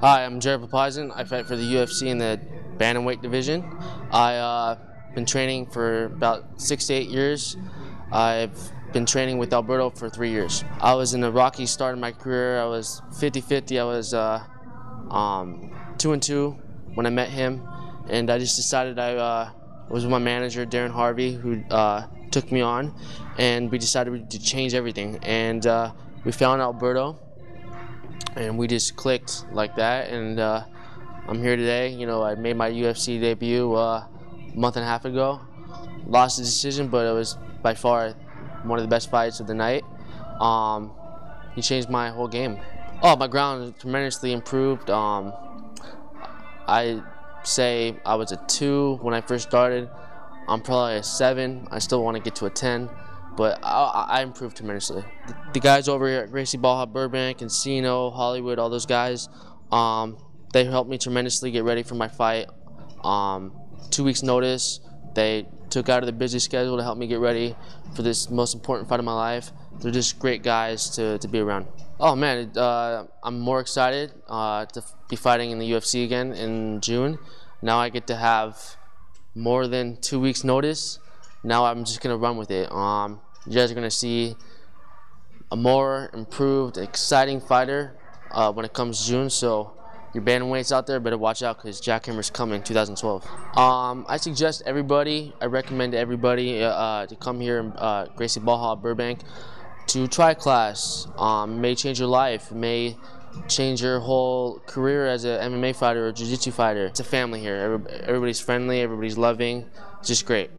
Hi, I'm Jared Papazian. I fight for the UFC in the bantamweight division. I've uh, been training for about six to eight years. I've been training with Alberto for three years. I was in a rocky start in my career. I was 50-50. I was uh, um, two and two when I met him, and I just decided I uh, was with my manager Darren Harvey, who uh, took me on, and we decided to change everything. And uh, we found Alberto, and we just clicked like that. And uh, I'm here today. You know, I made my UFC debut uh, a month and a half ago. Lost the decision, but it was by far one of the best fights of the night. Um, he changed my whole game. Oh, my ground tremendously improved. Um, I say I was a two when I first started. I'm probably a seven. I still want to get to a 10, but I, I improved tremendously. The, the, guys over here at Gracie Barra Burbank, Encino, Hollywood, all those guys, um, they helped me tremendously get ready for my fight. Um, two weeks notice, they took out of the busy schedule to help me get ready for this most important fight of my life. They're just great guys to, to be around. Oh man, uh, I'm more excited uh, to be fighting in the UFC again in June. Now I get to have more than two weeks notice. Now I'm just gonna run with it. Um, you guys are gonna see a more improved, exciting fighter uh, when it comes June. So your bantamweights out there better watch out because Jack Hammer's coming 2012. Um, I suggest everybody, I recommend everybody uh, to come here in uh, Gracie Barra Burbank to try class. Um, may change your life, may change your whole career as an MMA fighter or jiu-jitsu fighter. It's a family here. Everybody's friendly, everybody's loving. It's just great.